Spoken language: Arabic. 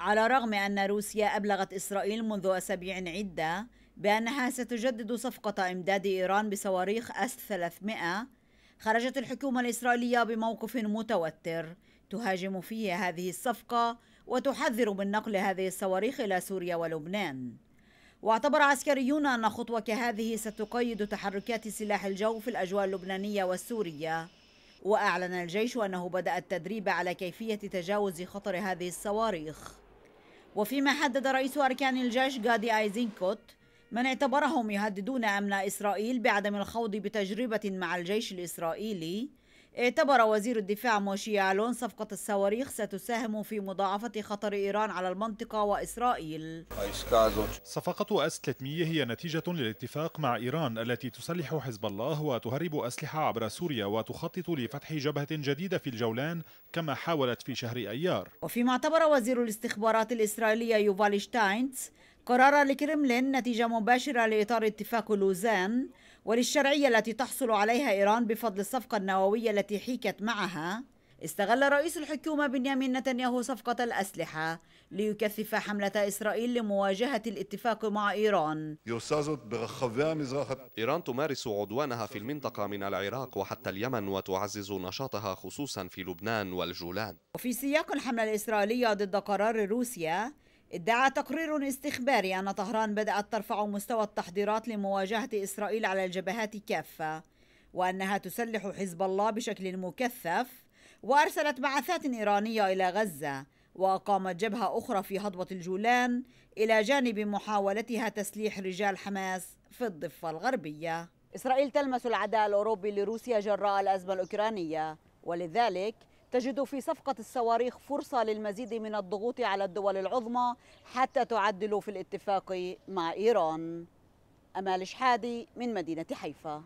على الرغم أن روسيا أبلغت إسرائيل منذ أسابيع عدة بأنها ستجدد صفقة إمداد إيران بصواريخ أس 300 خرجت الحكومة الإسرائيلية بموقف متوتر تهاجم فيه هذه الصفقة وتحذر من نقل هذه الصواريخ إلى سوريا ولبنان. واعتبر عسكريون أن خطوة كهذه ستقيد تحركات سلاح الجو في الأجواء اللبنانية والسورية. وأعلن الجيش أنه بدأ التدريب على كيفية تجاوز خطر هذه الصواريخ. وفيما حدد رئيس أركان الجيش غادي آيزينكوت من اعتبرهم يهددون أمن إسرائيل بعدم الخوض بتجربة مع الجيش الإسرائيلي اعتبر وزير الدفاع موشي يعلون صفقة الصواريخ ستساهم في مضاعفة خطر إيران على المنطقة وإسرائيل. صفقة أس 300 هي نتيجة للاتفاق مع إيران التي تسلح حزب الله وتهرب أسلحة عبر سوريا وتخطط لفتح جبهة جديدة في الجولان كما حاولت في شهر أيار. وفيما اعتبر وزير الاستخبارات الإسرائيلية يوفال شتاينز قرار الكرملين نتيجة مباشرة لإطار اتفاق لوزان وللشرعية التي تحصل عليها إيران بفضل الصفقة النووية التي حيكت معها. استغل رئيس الحكومة بنيامين نتنياهو صفقة الأسلحة ليكثف حملة إسرائيل لمواجهة الاتفاق مع إيران. إيران تمارس عدوانها في المنطقة من العراق وحتى اليمن وتعزز نشاطها خصوصا في لبنان والجولان. وفي سياق الحملة الإسرائيلية ضد قرار روسيا ادعى تقرير استخباري أن طهران بدأت ترفع مستوى التحضيرات لمواجهة إسرائيل على الجبهات كافة وأنها تسلح حزب الله بشكل مكثف وأرسلت بعثات إيرانية إلى غزة وأقامت جبهة أخرى في هضبة الجولان إلى جانب محاولتها تسليح رجال حماس في الضفة الغربية. إسرائيل تلمس العداء الأوروبي لروسيا جراء الأزمة الأوكرانية ولذلك تجد في صفقة الصواريخ فرصة للمزيد من الضغوط على الدول العظمى حتى تعدلوا في الاتفاق مع إيران. أمال شحادي من مدينة حيفا.